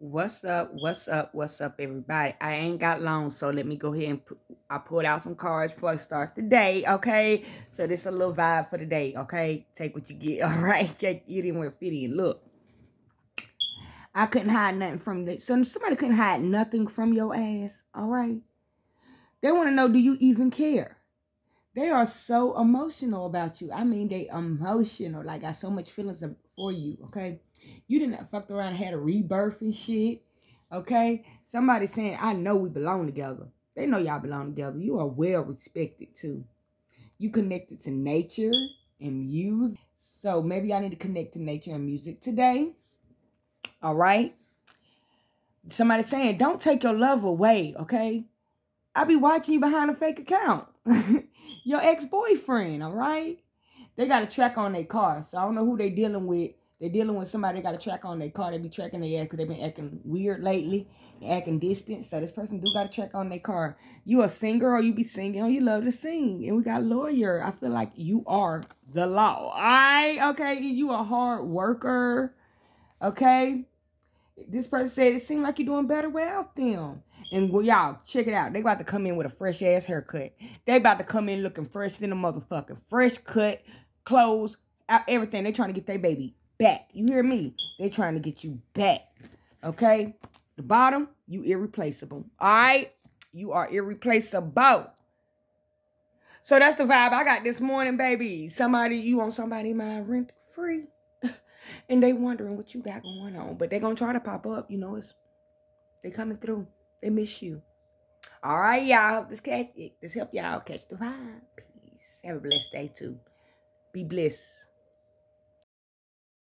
What's up? What's up? What's up, everybody? I ain't got long, so let me go ahead and put, I pulled out some cards before I start the day, okay? So this is a little vibe for the day, okay? Take what you get, all right? It in where it fit. Look, I couldn't hide nothing from this. So somebody couldn't hide nothing from your ass, all right? They want to know, do you even care? They are so emotional about you. I mean, they emotional. Like, got so much feelings for you, okay? You didn't fucked around had a rebirth and shit. Okay? Somebody saying, I know we belong together. They know y'all belong together. You are well respected too. You connected to nature and music. So maybe I need to connect to nature and music today. All right? Somebody saying, don't take your love away, okay? I be watching you behind a fake account. your ex-boyfriend, all right? They got a track on their car. So I don't know who they dealing with they're dealing with somebody got a track on their car. They be tracking their ass because they've been acting weird lately, acting distant. So this person do got a track on their car. You a singer or you be singing or you love to sing. And we got lawyer. I feel like you are the law. All right? Okay. You a hard worker. Okay. This person said it seemed like you're doing better without them. And well, y'all, check it out. They about to come in with a fresh ass haircut. They about to come in looking fresh than a motherfucker. Fresh cut, clothes, everything. They trying to get their baby back. You hear me? They're trying to get you back. Okay? The bottom, you irreplaceable. All right? You are irreplaceable. So that's the vibe I got this morning, baby. Somebody, you want somebody mind rent free. and they wondering what you got going on. But they're going to try to pop up. You know, it's they coming through. They miss you. All right, y'all. Hope this catch. This help y'all catch the vibe. Peace. Have a blessed day, too. Be blessed.